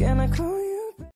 Can I call you?